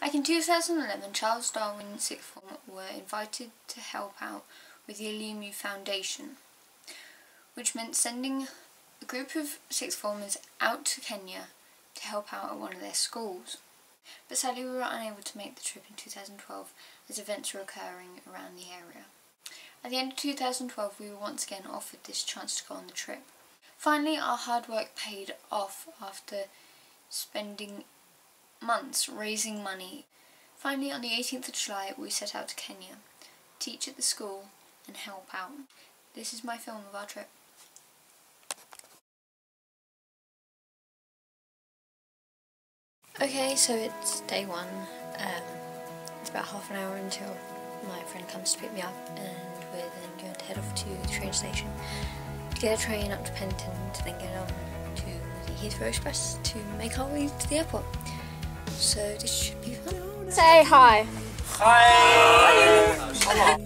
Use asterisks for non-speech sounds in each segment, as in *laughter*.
Back in 2011, Charles Darwin and Sixth Form were invited to help out with the Elimu Foundation, which meant sending a group of sixth formers out to Kenya to help out at one of their schools. But sadly we were unable to make the trip in 2012 as events were occurring around the area. At the end of 2012 we were once again offered this chance to go on the trip. Finally our hard work paid off after spending months raising money. Finally on the 18th of July we set out to Kenya, teach at the school and help out. This is my film of our trip. Okay, so it's day one. Um, it's about half an hour until my friend comes to pick me up, and we're then going to head off to the train station to get a train up to Penton to then get on to the Heathrow Express to make our way to the airport. So this should be fun. Say hi. Hi. Lips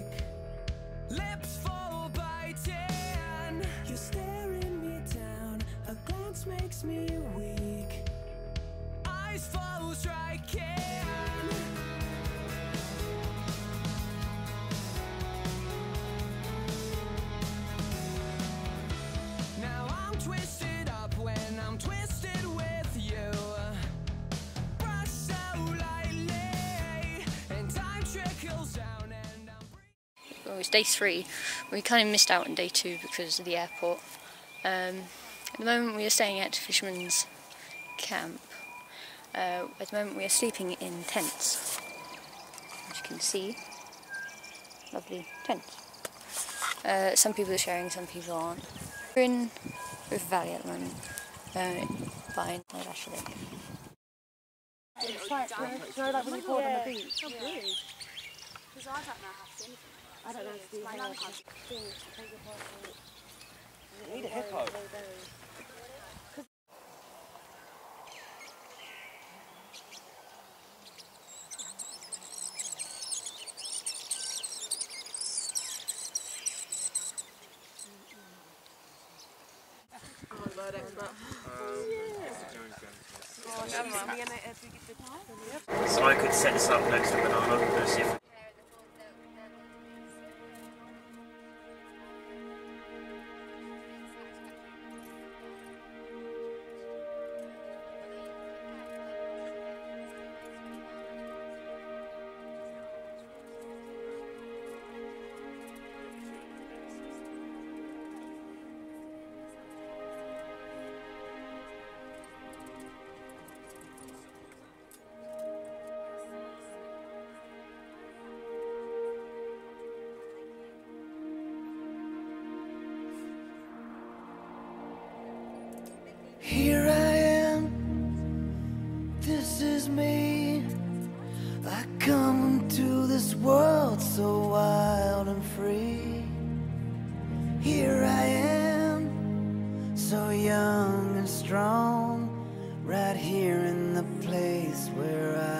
day three. We kind of missed out on day two because of the airport. Um, at the moment, we are staying at Fisherman's Camp. Uh, at the moment, we are sleeping in tents. As you can see, lovely tents. Uh, some people are sharing, some people aren't. We're in Rift Valley at the moment. Uh, fine, no, actually. It's like, you know, like when you fall on the beach. Because I don't know how to do anything. I don't know if has. Need a hippo. Oh, so I could set this up next to banana and see if so young and strong, right here in the place where I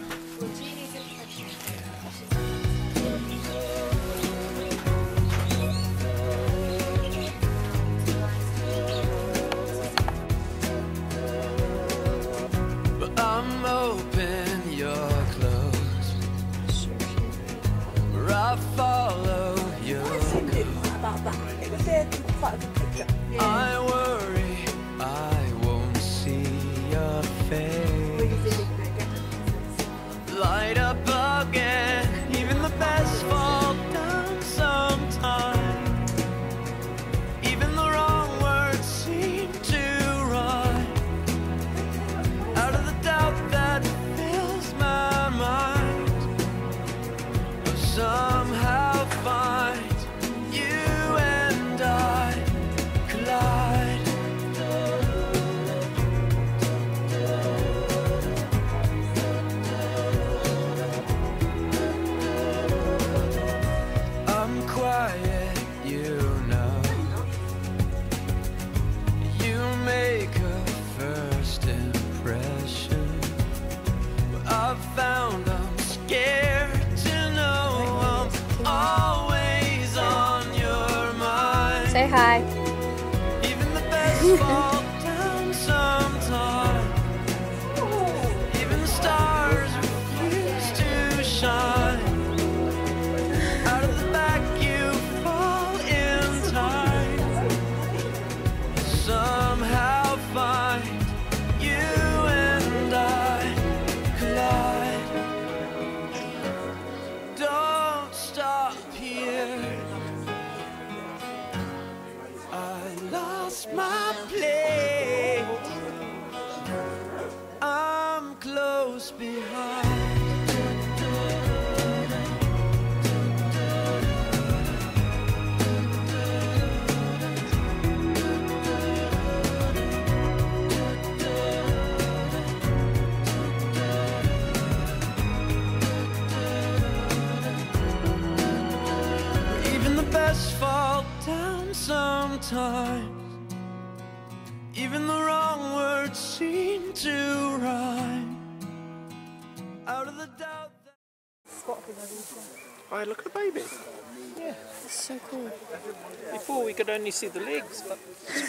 We could only see the legs, but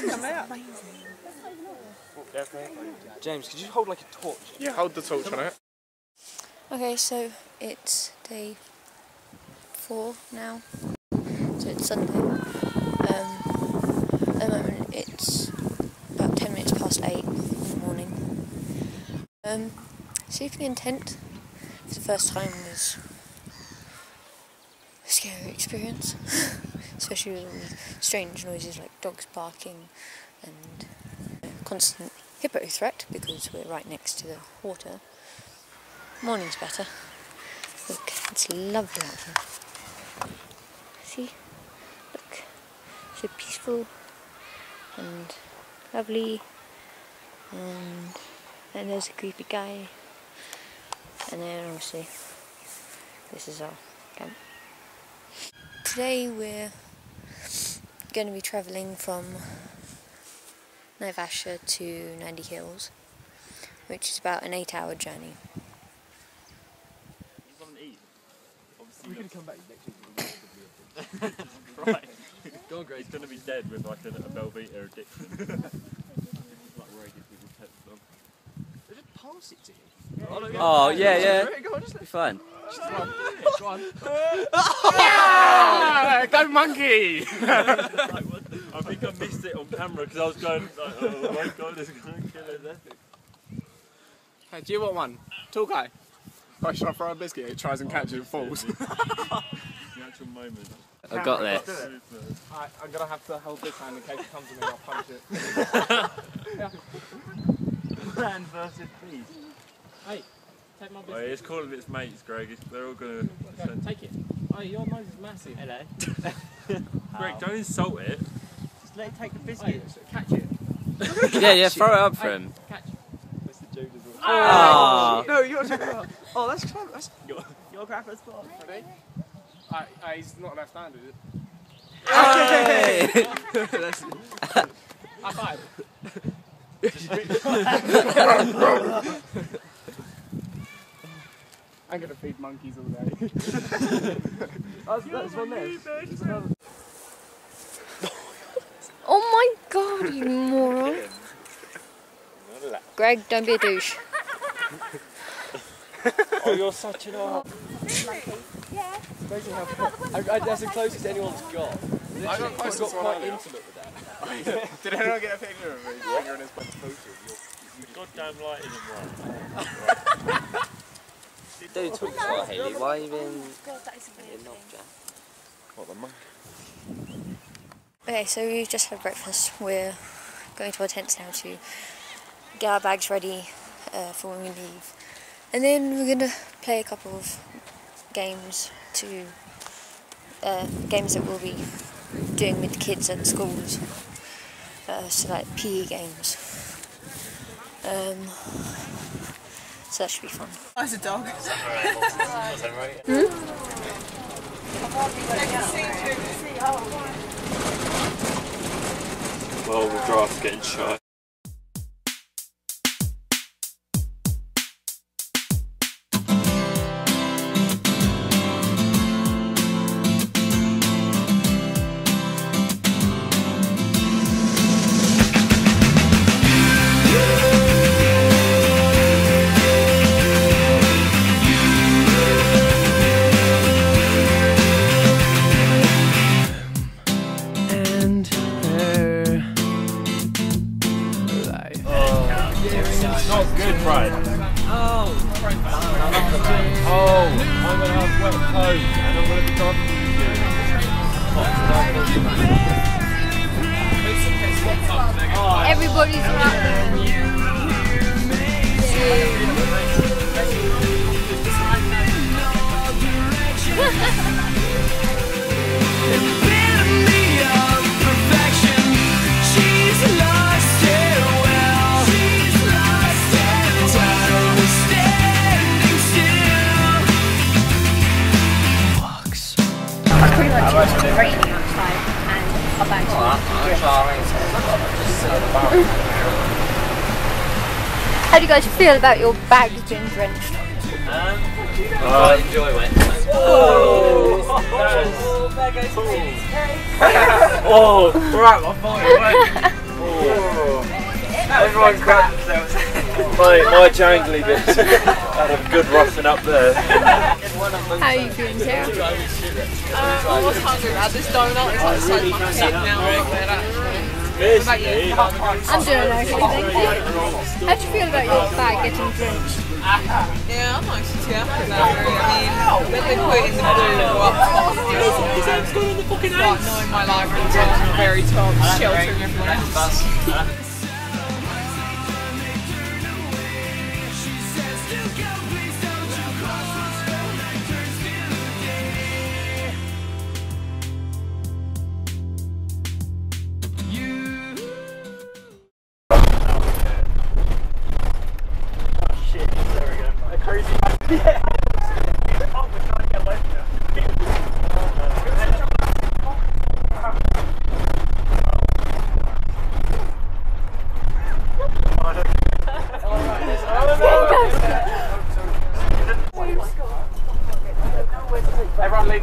come out. James, could you hold like a torch? Yeah, hold the torch on it. Okay, so it's day four now. So it's Sunday. Um, at the moment it's about 10 minutes past 8 in the morning. Um, sleeping in tent for the first time was a scary experience. *laughs* Especially with strange noises like dogs barking and uh, constant hippo threat because we're right next to the water. Morning's better. Look, it's lovely out here. See? Look. So peaceful and lovely. And then there's a creepy guy. And then obviously this is our camp. Today we're going to be travelling from Naivasha to Nandi Hills, which is about an eight hour journey. We can come back next week. *laughs* Right. Go on, Grace. He's going to be dead with like a, a Belvita addiction. *laughs* like radio people text them. Just pass it to him. Oh, oh, yeah, yeah. Go on, just Be fine. Go on. Ah, go monkey! I think I missed it on camera because I was going like, oh my god, it's going to kill it there. Hey, do you want one? Tall guy. Right, should I throw a biscuit? It tries and catches it, falls. *laughs* The actual moment. I got this. Alright, I'm gonna have to hold this hand in case it comes to me. I'll punch it. *laughs* Man versus beast. Hey, take my Oh, biscuit. it's calling its mates, Greg. It's- They're all going Go, to. take it. Oh, your nose is massive. Hello. *laughs* Greg, don't insult it. Just let it take the biscuit. catch it. *laughs* Yeah, yeah, throw it up for him. Catch. Mr. Judas Oh. Ah. No, you're talking about. Oh, that's clever. That's... *laughs* Your, your grandpa's spot. Ready? He's not left-handed. Hey. That's... High five. I'm gonna feed monkeys all day. *laughs* that's, that's one there. There's another. Oh my god, you moron. Greg, don't be a douche. *laughs* Oh, you're such an old. Amazing how I, I, that's the closest anyone's got. I got I close got quite intimate with that. Did anyone get a picture of me? Finger in his butt? Goddamn lighting him right. *laughs* Don't talk. Why even God, that is What the monkey? Okay, so we've just had breakfast. We're going to our tents now to get our bags ready uh, for when we leave. And then we're going to play a couple of games to uh, games that we'll be doing with the kids at schools. Uh, so like PE games. Um, so that should be fun. That's a dog. *laughs* Hmm? Well, the draft's getting shot. How do you guys feel about your bags being drenched? Uh, I enjoy wet. Oh, right, my phone. Everyone grabbed themselves. my, my jangly bits had a good roughing up there. How are you feeling, Sarah? Uh, I was hungry. I had this donut. It's like so much sick now. Basically, I'm doing okay, thank you. How do you feel about your bag getting drenched? Yeah, I'm actually happy about it. I mean, they've been putting the blue up. His hand's gone in the fucking Start knowing my life and on the very top, sheltering everyone else.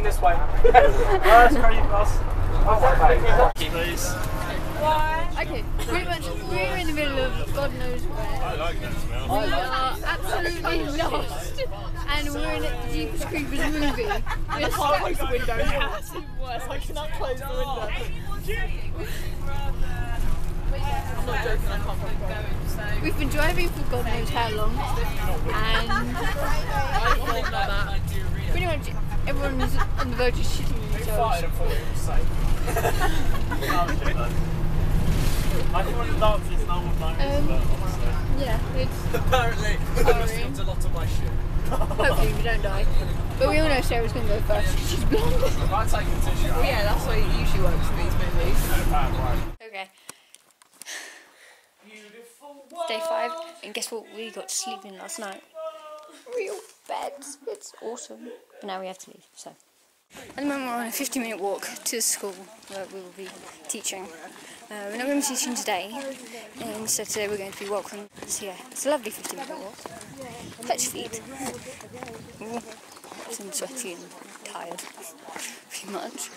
Everyone lean this way. *laughs* please. Okay, pretty much we're in the middle of God knows where. I like that smell. We are absolutely lost, and we're in the Jeepers Creepers movie. We're stuck. Close the window. Yeah, it's even worse. I cannot close the window. I'm not joking. I can't. We've been driving for God knows how long, and I don't think like that. pretty much everyone's on the verge of shitting themselves. *laughs* I just wanted to dance this no one knows, Um, but honestly. Yeah, it's Apparently, Sorry. a lot of my shit. hopefully we don't die. But we all know Sarah's gonna go first. She's blonde. If I take the tissue Well, yeah, that's what it usually works in these movies. Okay. day five, and guess what? We got to sleep in last night. Real beds. It's awesome. But now we have to leave, so. At the moment, we're on a 50 minute walk to the school where we will be teaching. Uh, we're not going to be teaching today, and so today we're going to be walking. So, yeah, it's a lovely 50 minute walk. Fetch feet. Ooh, I'm sweaty and tired, pretty much.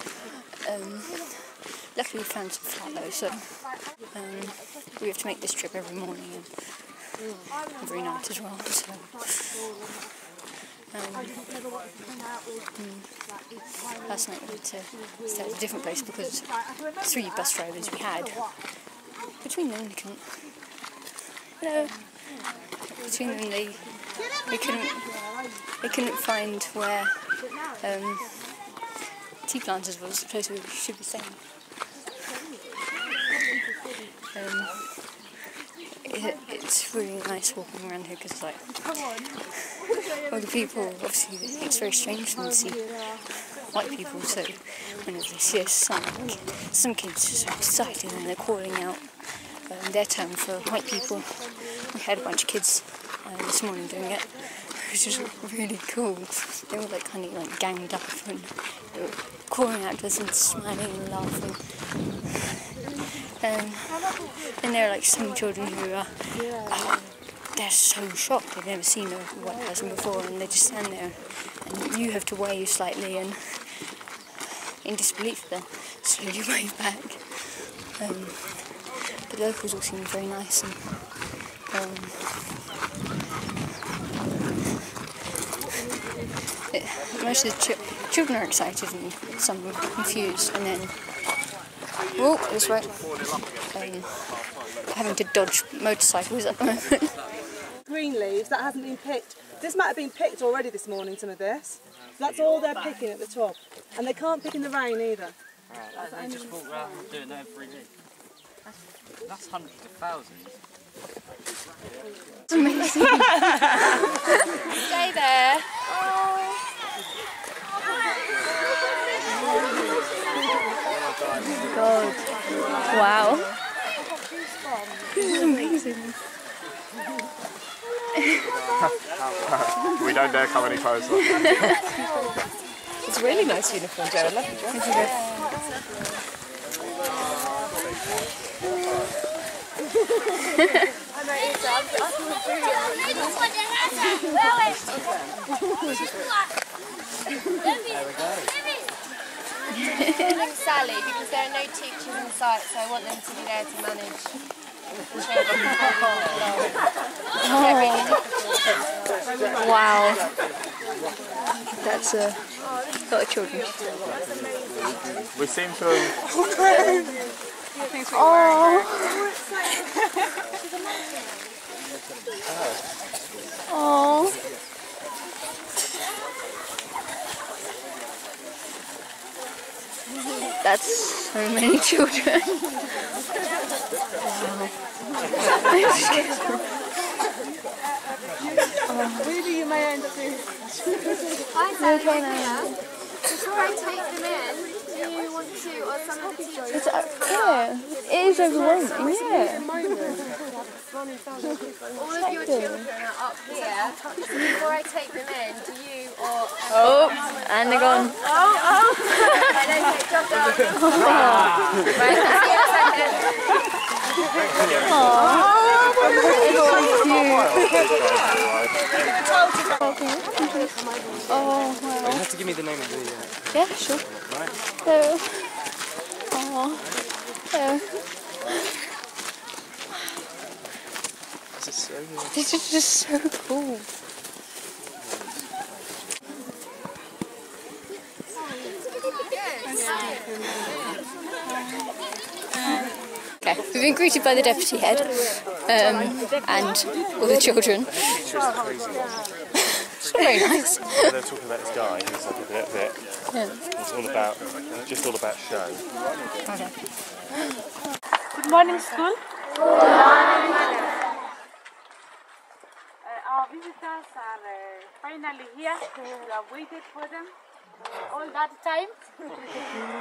Um, luckily, we found some flat though, so um, we have to make this trip every morning and every night as well. So. Um, last night we had to stay at a different place because three bus drivers we had between them they couldn't you know between them they they couldn't they couldn't find where um, tea planters was the place we should be staying. Um, it, it's really nice walking around here because like all the people obviously it's very strange when they see white people so whenever they see us some, some kids are so excited and they're calling out um, their term for white people. We had a bunch of kids uh, this morning doing it which is really cool. They were like kind of like ganged up and they were calling out to us and smiling and laughing and there are like some children who are uh, they're so shocked they've never seen a white person before and they just stand there and you have to wave slightly and in disbelief then slowly *laughs* wave back. Um, the locals all seem very nice and um, it, most of the chi- children are excited and some confused and then oh this way um, having to dodge motorcycles at the moment *laughs* green leaves that hasn't been picked. This might have been picked already this morning, some of this. That's all they're picking at the top. And they can't pick in the rain either. They just walk around doing that every day. That's, that's hundreds of thousands. It's amazing. *laughs* Stay there. God. Wow. This is amazing. we don't dare come any closer. It's a really nice uniform, Joe. I love the dress. Calling Sally because there are no teachers in sight, so I want them to be there to manage the children. Wow. That's a lot of children. We seem to have Oh. *laughs* oh. That's so many children. *laughs* Maybe you may end up doing Hi, Sally. Yeah. Before I take them in, do you want to, or some of the teachers? It's, uh, yeah, it is overwhelming, yeah. All of your children are up here. Before I take them in, do you or Oh, and they're gone. Oh, oh! Right. Oh, wow. You have to give me the name of the. Uh, Yeah, sure. Hello. Oh, hello. this is so good. This is just so cool. Okay, we've been greeted by the deputy head um, and all the children. *laughs* it's very nice. They're talking about this guy who's like a bit, bit. Yeah. It's all about, just all about show. Okay. Good morning, school. Good morning, uh, Our visitors are uh, finally here. We have waited for them all that time. *laughs*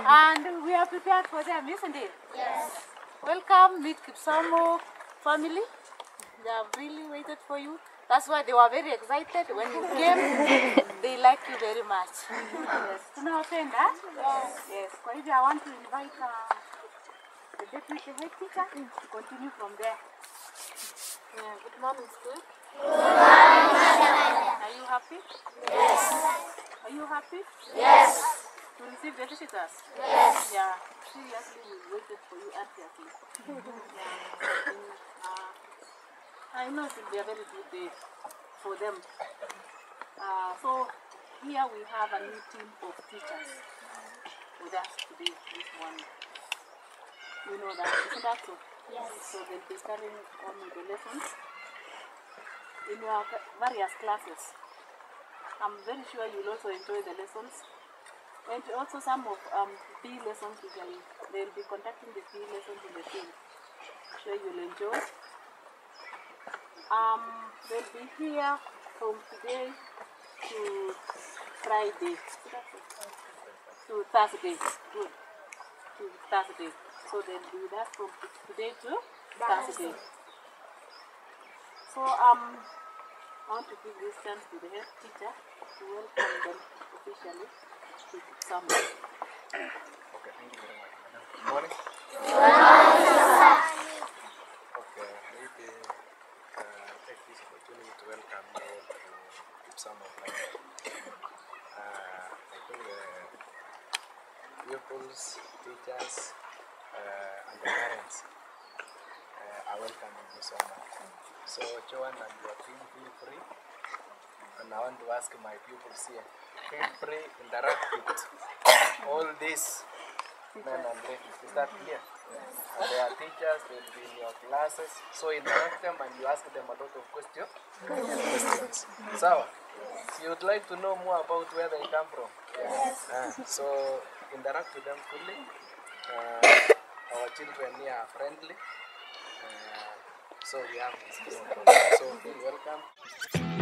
and we are prepared for them, isn't it? Yes. Welcome, meet Kipsamo family. They have really waited for you. That's why they were very excited when you came. they like you very much. Yes. Tunawapenda. Yes. Kwa hivyo I want to invite uh, the deputy head teacher to continue from there. Yeah, good morning, school. Good morning. Are you happy? Yes. Are you happy? Yes. To receive the visitors? Yes. Yeah. Seriously, we waited for you anxiously. yeah. Uh, I know it will be a very good day for them. Uh, so here we have a new team of teachers with us today this morning. You know that, isn't that so? Yes. So they'll be starting on with the lessons in your various classes. I'm very sure you'll also enjoy the lessons. And also some of um, PE lessons usually, they'll be conducting the PE lessons in the field. I'm sure you'll enjoy. Um, they'll be here from today to Friday. To Thursday. To Thursday. So they'll be with us from today to Thursday. So um, I want to give this chance to the head teacher to welcome them officially summer. Thank you very much. Good morning. Okay, to welcome you I pupils, teachers, uh, and the parents are welcome in this honor. So Joan and your team, feel free. And I want to ask my pupils here, feel free, interact with all these men and ladies. Is that clear? And they are teachers, they'll be in your classes. So interact them and you ask them a lot of question, questions. So, you would like to know more about where they come from? Yes. so interact with them fully. Uh, our children here are friendly. Uh, so we have this. So feel welcome.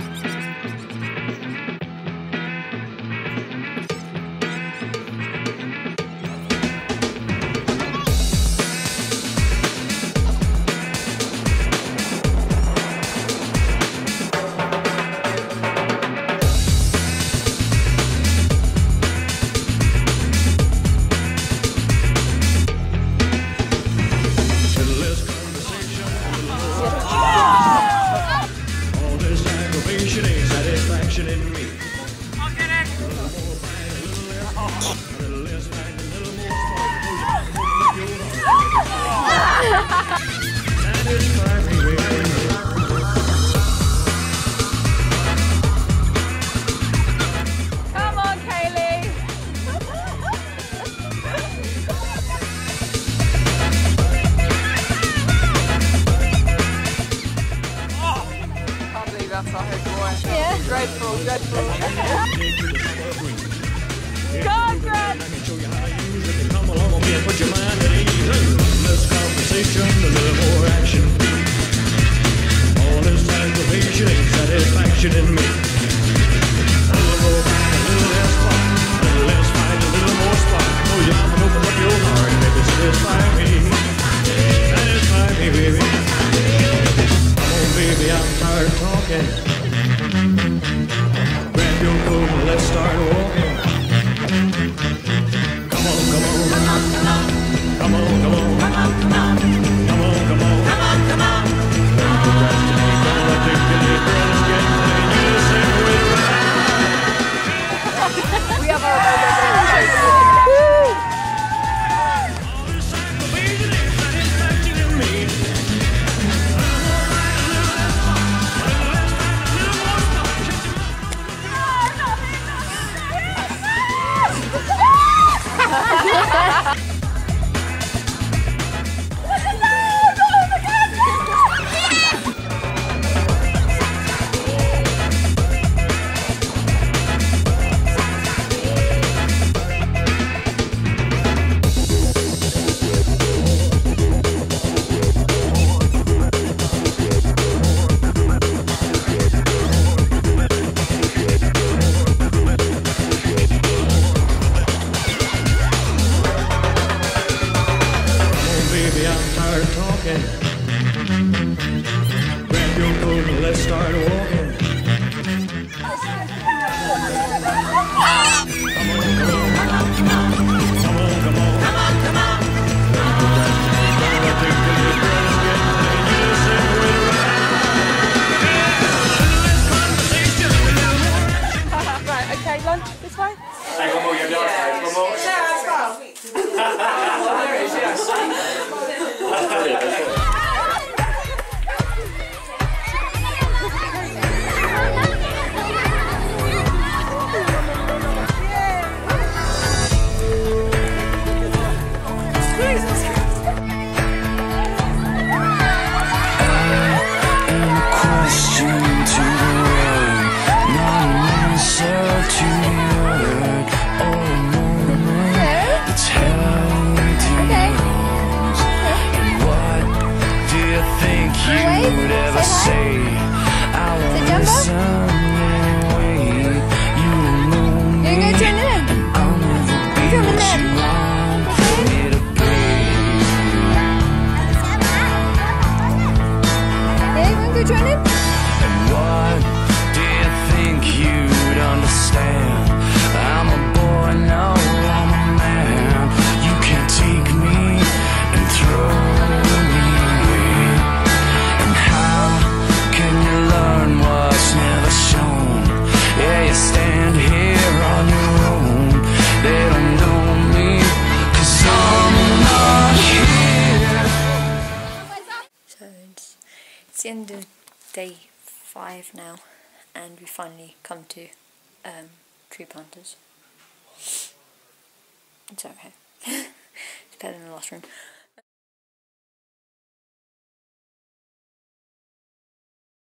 Planters.